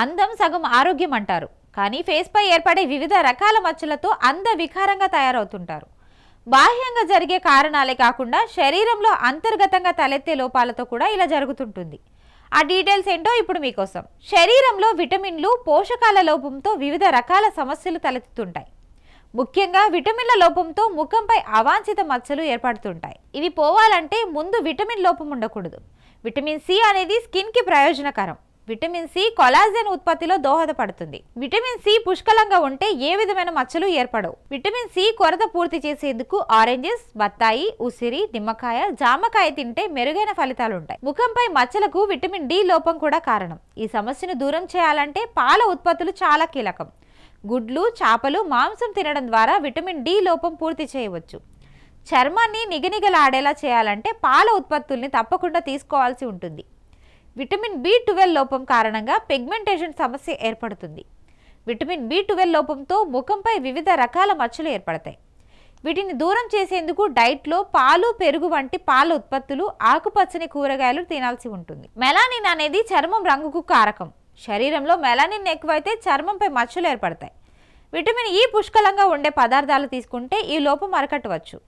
అందం సగం ఆరోగ్యం అంటారు. కానీ ఫేస్పై ఏర్పడే వివిధ రకాల మచ్చలతో అంద వికారంగా తయారవుతుంటారు. బాహ్యంగా జరిగే కారణాలే కాకుండా శరీరంలో అంతర్గతంగా తలెత్తే లోపాలతో కూడా ఇలా జరుగుతుంటుంది. ఆ డీటెయిల్స్ ఏంటో ఇప్పుడు మీకోసం. శరీరంలో విటమిన్లు పోషకాల లోపంతో వివిధ రకాల సమస్యలు తలెత్తుతుంటాయి. ముఖ్యంగా విటమిన్ల లోపంతో ముఖంపై అవాంఛిత మచ్చలు ఏర్పడుతుంటాయి. ఇవి పోవాలంటే ముందు విటమిన్ లోపం ఉండకూడదు. విటమిన్ సి అనేది స్కిన్కి ప్రయోజనకరం. విటమిన్ సి కొలాజెన్ ఉత్పత్తిలో దోహదపడుతుంది. విటమిన్ సి పుష్కలంగా ఉంటే ఏ విధమైన మచ్చలు ఏర్పడవు. విటమిన్ సి కొరత పూర్తి చేసేందుకు ఆరెంజెస్ బత్తాయి ఉసిరి నిమ్మకాయ జామకాయ తింటే మెరుగైన ఫలితాలు ఉంటాయి ముఖంపై మచ్చలకు విటమిన్ డి లోపం కూడా కారణం. ఈ సమస్యను దూరం చేయాలంటే పాల ఉత్పత్తులు చాలా కీలకం. గుడ్లు చేపలు మాంసం తినడం ద్వారా విటమిన్ డి లోపం పూర్తి చేయవచ్చు. చర్మాన్ని నిగనిగలాడేలా చేయాలంటే పాల ఉత్పత్తుల్ని తప్పకుండా తీసుకోవాల్సి ఉంటుంది. విటమిన్ బి ట్వెల్వ్ లోపం కారణంగా పిగ్మెంటేషన్ సమస్య ఏర్పడుతుంది. విటమిన్ బి ట్వెల్వ్ లోపంతో ముఖంపై వివిధ రకాల మచ్చలు ఏర్పడతాయి. వీటిని దూరం చేసేందుకు డైట్లో పాలు పెరుగు వంటి పాల ఉత్పత్తులు ఆకుపచ్చని కూరగాయలు తినాల్సి ఉంటుంది. మెలానిన్ అనేది చర్మం రంగుకు కారకం. శరీరంలో మెలానిన్ ఎక్కువైతే చర్మంపై మచ్చలు ఏర్పడతాయి. విటమిన్ ఈ పుష్కలంగా ఉండే పదార్థాలు తీసుకుంటే ఈ లోపం అరకట్టవచ్చు.